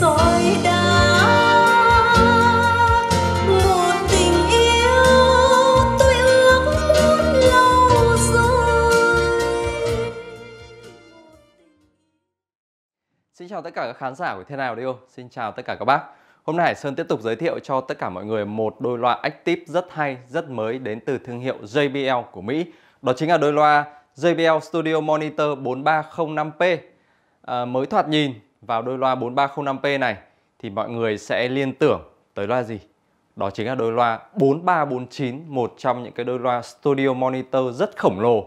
soi đá một tình yêu tôi ước muốn lâu rồi Xin chào tất cả các khán giả của Thế nào Radio, xin chào tất cả các bác. Hôm nay Hải Sơn tiếp tục giới thiệu cho tất cả mọi người một đôi loa Active rất hay, rất mới đến từ thương hiệu JBL của Mỹ. Đó chính là đôi loa JBL Studio Monitor 4305P. À, mới thoạt nhìn vào đôi loa 4305P này thì mọi người sẽ liên tưởng tới loa gì? Đó chính là đôi loa 4349, một trong những cái đôi loa studio monitor rất khổng lồ.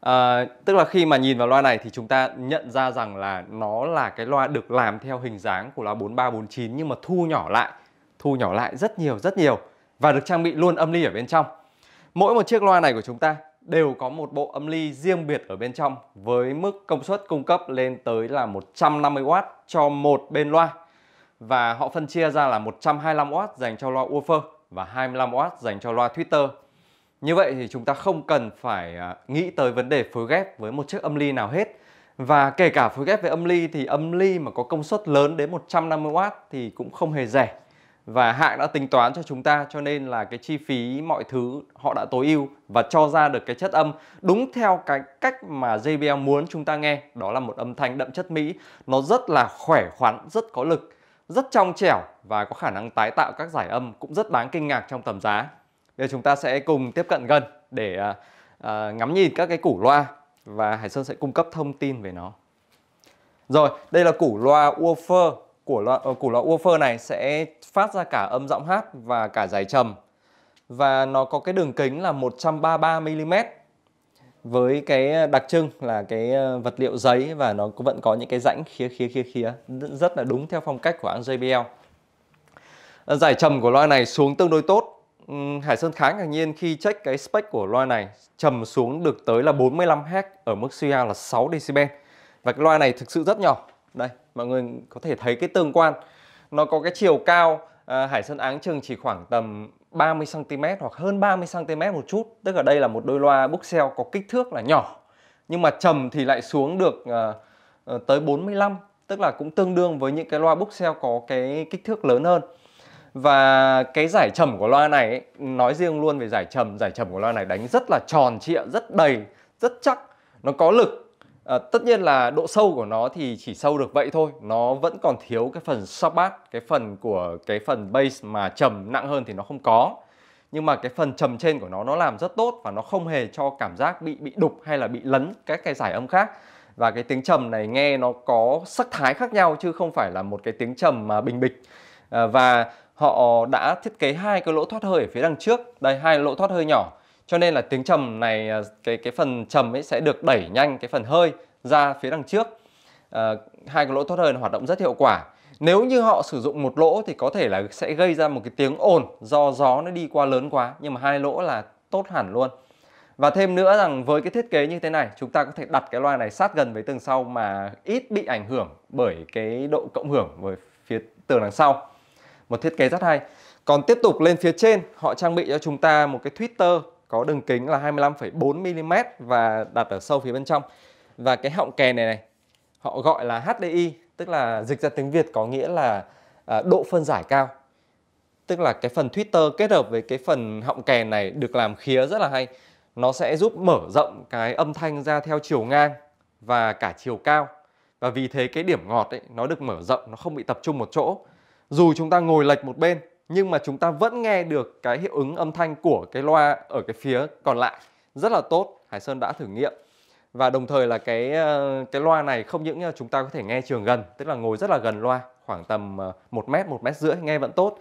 À, tức là khi mà nhìn vào loa này thì chúng ta nhận ra rằng là nó là cái loa được làm theo hình dáng của loa 4349 nhưng mà thu nhỏ lại, thu nhỏ lại rất nhiều rất nhiều và được trang bị luôn âm ly ở bên trong. Mỗi một chiếc loa này của chúng ta đều có một bộ âm ly riêng biệt ở bên trong với mức công suất cung cấp lên tới là 150W cho một bên loa và họ phân chia ra là 125W dành cho loa woofer và 25W dành cho loa tweeter. Như vậy thì chúng ta không cần phải à, nghĩ tới vấn đề phối ghép với một chiếc âm ly nào hết. Và kể cả phối ghép với âm ly thì âm ly mà có công suất lớn đến 150W thì cũng không hề rẻ. Và hãng đã tính toán cho chúng ta cho nên là cái chi phí mọi thứ họ đã tối ưu và cho ra được cái chất âm đúng theo cái cách mà JBL muốn chúng ta nghe. Đó là một âm thanh đậm chất Mỹ, nó rất là khỏe khoắn, rất có lực, rất trong trẻo và có khả năng tái tạo các giải âm cũng rất đáng kinh ngạc trong tầm giá. Bây giờ chúng ta sẽ cùng tiếp cận gần để à, à ngắm nhìn các cái củ loa và Hải Sơn sẽ cung cấp thông tin về nó. Rồi, đây là củ loa woofer của loa ờ, của củ loa woofer này sẽ phát ra cả âm giọng hát và cả dài trầm. Và nó có cái đường kính là 133 mm với cái ờ, đặc trưng là cái ờ, vật liệu giấy và nó vẫn có những cái rãnh khía khía khía khía rất là đúng theo phong cách của hãng JBL. Giải trầm của loa này xuống tương đối tốt. Hải Sơn khá ngạc nhiên khi check cái spec của loa này, trầm xuống được tới là 45 Hz ở mức suy là 6 dB. Và cái loa này thực sự rất nhỏ. Đây, mọi người có thể thấy cái tương quan. Nó có cái chiều cao à, Hải Sơn áng chừng chỉ khoảng tầm 30 cm hoặc hơn 30 cm một chút. Tức là đây là một đôi loa bookshelf có kích thước là nhỏ. Nhưng mà trầm thì lại xuống được à, ờ, tới 45, tức là cũng tương đương với những cái loa bookshelf có cái kích thước lớn hơn. Và cái giải trầm của loa này ấy, nói riêng luôn về giải trầm, giải trầm của loa này đánh rất là tròn trịa, rất đầy, rất chắc, nó có lực. À, tất nhiên là độ sâu của nó thì chỉ sâu được vậy thôi, nó vẫn còn thiếu cái phần sub bass, cái phần của cái phần bass mà trầm nặng hơn thì nó không có. Nhưng mà cái phần trầm trên của nó nó làm rất tốt và nó không hề cho cảm giác bị bị đục hay là bị lấn các cái giải âm khác. Và cái tiếng trầm này nghe nó có sắc thái khác nhau chứ không phải là một cái tiếng trầm mà bình bịch. À, và họ đã thiết kế hai cái lỗ thoát hơi ở phía đằng trước đây hai lỗ thoát hơi nhỏ cho nên là tiếng trầm này à, cái cái phần trầm ấy sẽ được đẩy nhanh cái phần hơi ra phía đằng trước. À, hai cái lỗ thoát hơi hoạt động rất hiệu quả. Nếu như họ sử dụng một lỗ thì có thể là sẽ gây ra một cái tiếng ồn do gió nó đi qua lớn quá nhưng mà hai lỗ là tốt hẳn luôn. Và thêm nữa rằng với cái thiết kế như thế này chúng ta có thể đặt cái loa này sát gần với tường sau mà ít bị ảnh hưởng bởi cái độ cộng hưởng với phía tường đằng sau. Một thiết kế rất hay. Còn tiếp tục lên phía trên họ trang bị cho chúng ta một cái tweeter có đường kính là 25,4 mm và đặt ở sâu phía bên trong. Và cái họng kèn này này họ gọi là HDI tức là dịch ra tiếng Việt có nghĩa là à, độ phân giải cao. Tức là cái phần Twitter kết hợp với cái phần họng kèn này được làm khía rất là hay. Nó sẽ giúp mở rộng cái âm thanh ra theo chiều ngang và cả chiều cao. Và vì thế cái điểm ngọt ấy nó được mở rộng nó không bị tập trung một chỗ. Dù chúng ta ngồi lệch một bên nhưng mà chúng ta vẫn nghe được cái hiệu ứng âm thanh của cái loa ở cái phía còn lại. Rất là tốt Hải Sơn đã thử nghiệm. Và đồng thời là cái ờ, cái loa này không những ờ, chúng ta có thể nghe trường gần tức là ngồi rất là gần loa khoảng tầm ờ, 1 mét một mét rưỡi nghe vẫn tốt.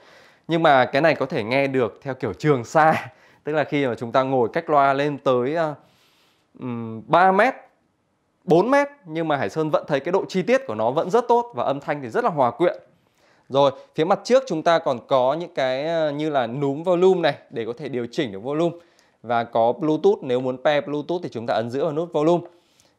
Nhưng mà cái này có thể nghe được theo kiểu trường xa tức là khi mà chúng ta ngồi cách loa lên tới um, 3 mét 4 mét nhưng mà Hải Sơn vẫn thấy cái độ chi tiết của nó vẫn rất tốt và âm thanh thì rất là hòa quyện rồi phía mặt trước chúng ta còn có những cái ờ, như là núm volume này để có thể điều chỉnh được volume. Và có Bluetooth nếu muốn pair Bluetooth thì chúng ta ấn giữ vào nút volume.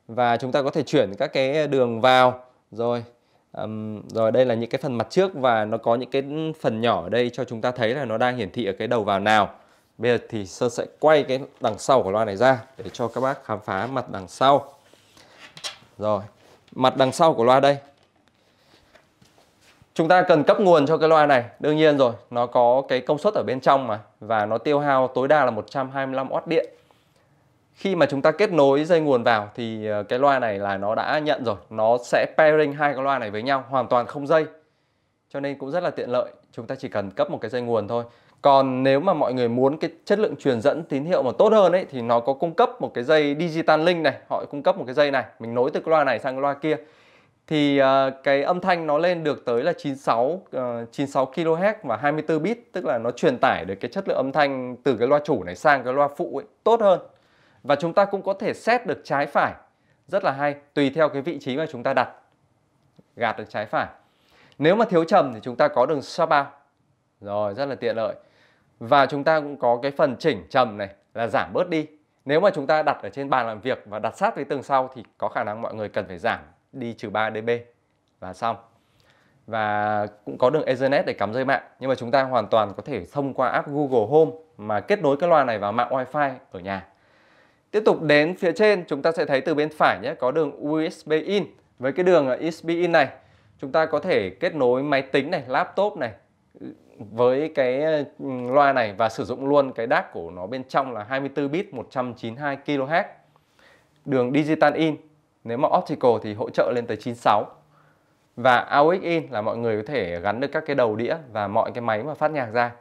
Và chúng ta có thể chuyển các cái ờ, đường vào. Rồi um, rồi đây là những cái phần mặt trước và nó có những cái phần nhỏ ở đây cho chúng ta thấy là nó đang hiển thị ở cái đầu vào nào. Bây giờ thì sơn sẽ quay cái đằng sau của loa này ra để cho các bác khám phá mặt đằng sau. Rồi mặt đằng sau của loa đây. Chúng ta cần cấp nguồn cho cái loa này. Đương nhiên rồi, nó có cái công suất ở bên trong mà Và nó tiêu hao tối đa là 125W điện. Khi mà chúng ta kết nối dây nguồn vào Thì ờ, cái loa này là nó đã nhận rồi. Nó sẽ pairing hai cái loa này với nhau Hoàn toàn không dây. Cho nên cũng rất là tiện lợi Chúng ta chỉ cần cấp một cái dây nguồn thôi. Còn nếu mà mọi người muốn cái chất lượng truyền dẫn tín hiệu mà tốt hơn ấy thì nó có cung cấp một cái dây digital link này, họ cung cấp một cái dây này, mình nối từ cái loa này sang cái loa kia thì uh, cái âm thanh nó lên được tới là 96 uh, 96 kHz và 24 bit tức là nó truyền tải được cái chất lượng âm thanh từ cái loa chủ này sang cái loa phụ ấy tốt hơn. Và chúng ta cũng có thể set được trái phải. Rất là hay, tùy theo cái vị trí mà chúng ta đặt. Gạt được trái phải. Nếu mà thiếu trầm thì chúng ta có đường sub out. Rồi, rất là tiện lợi. Và chúng ta cũng có cái phần chỉnh trầm này là giảm bớt đi. Nếu mà chúng ta đặt ở trên bàn làm việc và đặt sát với tường sau thì có khả năng mọi người cần phải giảm đi trừ 3 dB là xong. Và cũng có đường Ethernet để cắm dây mạng. Nhưng mà chúng ta hoàn toàn có thể thông qua app Google Home mà kết nối cái loa này vào mạng Wi-Fi ở nhà. Tiếp tục đến phía trên, chúng ta sẽ thấy từ bên phải nhé, có đường USB in. Với cái đường USB in này, chúng ta có thể kết nối máy tính này, laptop này, với cái loa này và sử dụng luôn cái DAC của nó bên trong là 24 bit 192 kHz đường digital in nếu mà optical thì hỗ trợ lên tới 96 và AUX in là mọi người có thể gắn được các cái đầu đĩa và mọi cái máy mà phát nhạc ra.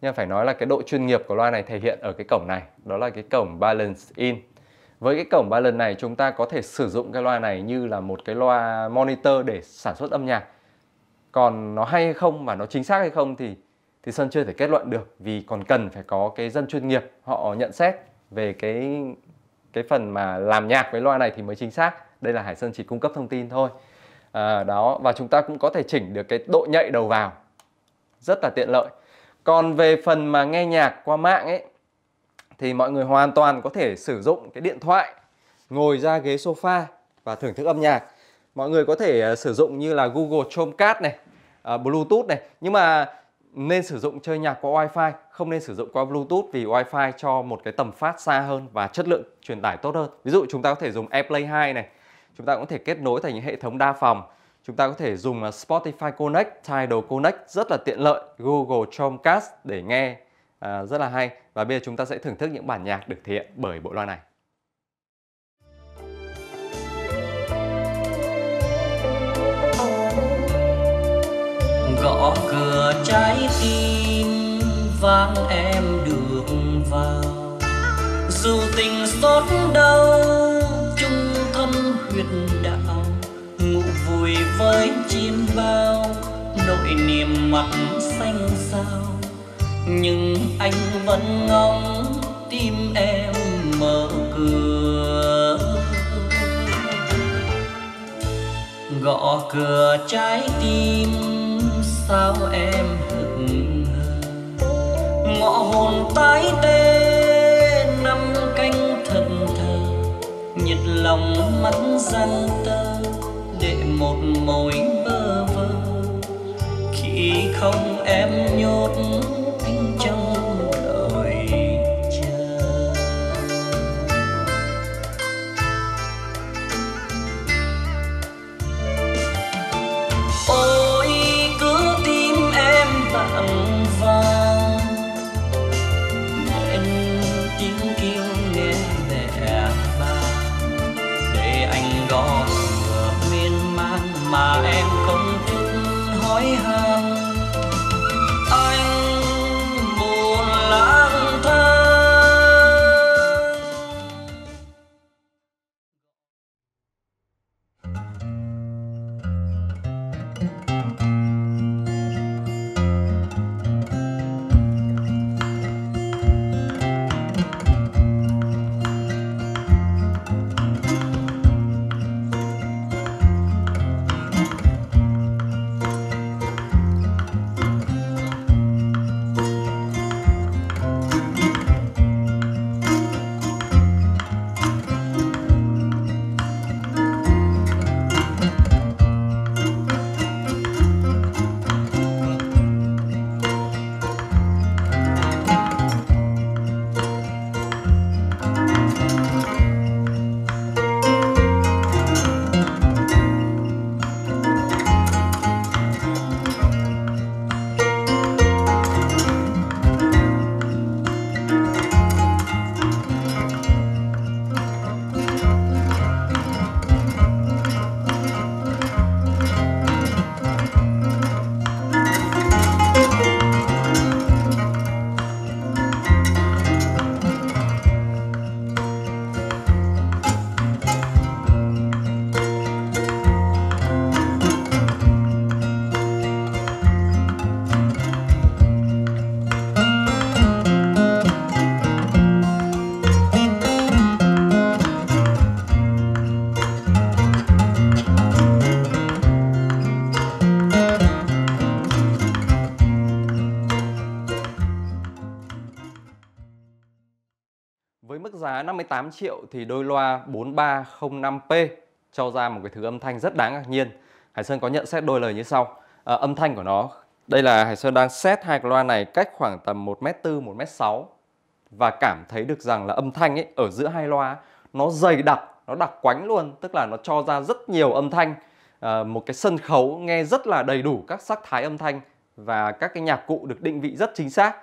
Nhưng phải nói là cái độ chuyên nghiệp của loa này thể hiện ở cái cổng này, đó là cái cổng balance in. Với cái cổng balance này, chúng ta có thể sử dụng cái loa này như là một cái loa monitor để sản xuất âm nhạc. Còn nó hay hay không và nó chính xác hay không thì thì Sơn chưa thể kết luận được, vì còn cần phải có cái dân chuyên nghiệp họ nhận xét về cái cái phần mà làm nhạc với loa này thì mới chính xác đây là Hải Sơn chỉ cung cấp thông tin thôi. À, đó và chúng ta cũng có thể chỉnh được cái độ nhạy đầu vào. Rất là tiện lợi. Còn về phần mà nghe nhạc qua mạng ấy thì mọi người hoàn toàn có thể sử dụng cái điện thoại ngồi ra ghế sofa và thưởng thức âm nhạc. Mọi người có thể à, sử dụng như là Google Chromecast này uh, Bluetooth này. Nhưng mà nên sử dụng chơi nhạc qua Wi-Fi, không nên sử dụng qua Bluetooth vì Wi-Fi cho một cái tầm phát xa hơn và chất lượng truyền tải tốt hơn. Ví dụ chúng ta có thể dùng AirPlay 2 này, chúng ta cũng có thể kết nối thành những hệ thống đa phòng. Chúng ta có thể dùng à, Spotify Connect, Tidal Connect rất là tiện lợi, Google Chromecast để nghe à, rất là hay. Và bây giờ chúng ta sẽ thưởng thức những bản nhạc được thể hiện bởi bộ loa này. gõ cửa trái tim vang em được vào dù tình xót đau ngủ với chim bao, nỗi niềm mặt xanh sao nhưng anh vẫn ngóng tim em mở cửa. Gõ cửa trái tim, sao em hững ngọ hồn tái tê, năm canh thần thờ nhiệt lòng mắt răng tơ một mối bơ vơ. Khi không em nhốt man mà giá 58 triệu thì đôi loa 4305P cho ra một cái thứ âm thanh rất đáng ngạc nhiên. Hải Sơn có nhận xét đôi lời như sau. À, âm thanh của nó, đây là Hải Sơn đang set hai cái loa này cách khoảng tầm 1m4, 1m6 và cảm thấy được rằng là âm thanh ấy ở giữa hai loa nó dày đặc, nó đặc quánh luôn, tức là nó cho ra rất nhiều âm thanh. À, một cái sân khấu nghe rất là đầy đủ các sắc thái âm thanh và các cái nhạc cụ được định vị rất chính xác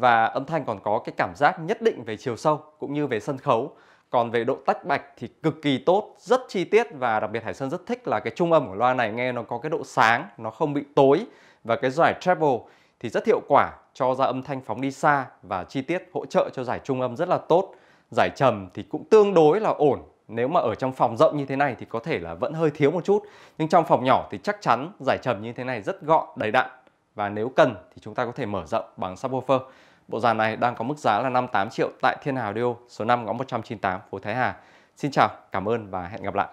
và âm thanh còn có cái cảm giác nhất định về chiều sâu cũng như về sân khấu. Còn về độ tách bạch thì cực kỳ tốt, rất chi tiết và đặc biệt Hải Sơn rất thích là cái trung âm của loa này nghe nó có cái độ sáng, nó không bị tối. Và cái giải treble thì rất hiệu quả cho ra âm thanh phóng đi xa và chi tiết hỗ trợ cho giải trung âm rất là tốt. Giải trầm thì cũng tương đối là ổn. Nếu mà ở trong phòng rộng như thế này thì có thể là vẫn hơi thiếu một chút. Nhưng trong phòng nhỏ thì chắc chắn giải trầm như thế này rất gọn, đầy đặn và nếu cần thì chúng ta có thể mở rộng bằng subwoofer. Bộ dàn này đang có mức giá là 58 triệu tại Thiên Hào Audio số 5 ngõ 198 phố Thái Hà. Xin chào, cảm ơn và hẹn gặp lại.